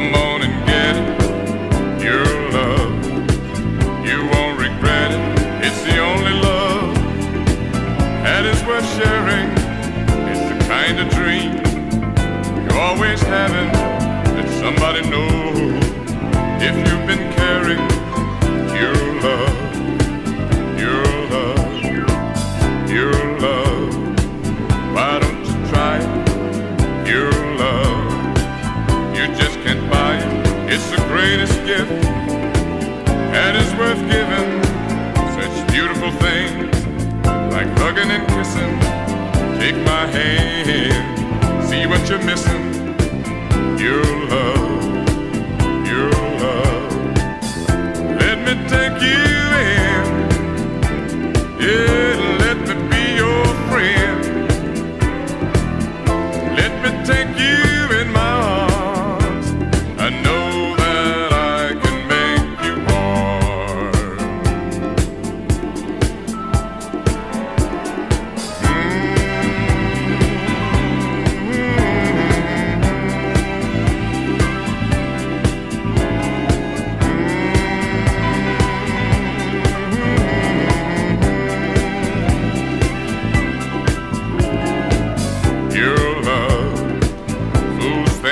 Come on and get it. Your love. You won't regret it. It's the only love that is worth sharing. It's the kind of dream you always having that somebody knows. Greatest gift, and it's worth giving. Such beautiful things like hugging and kissing. Take my hand, see what you're missing. Your love, your love. Let me take you in. Yeah, let me be your friend. Let me take you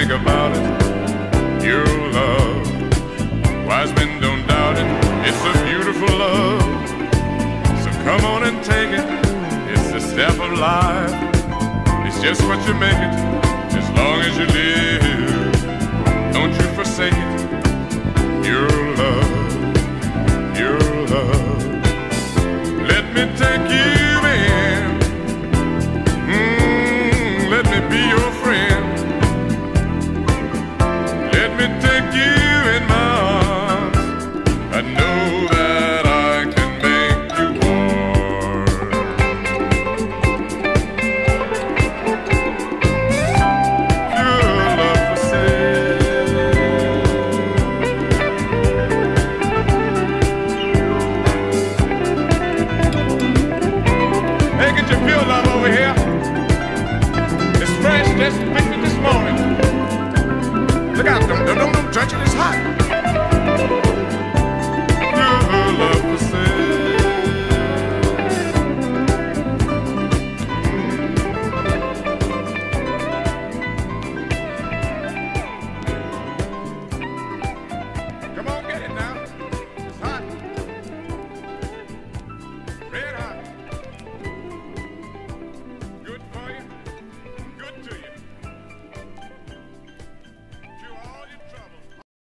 think about it. Your love, wise men don't doubt it. It's a beautiful love. So come on and take it. It's the step of life. It's just what you make it. As long as you live, stretching his hat.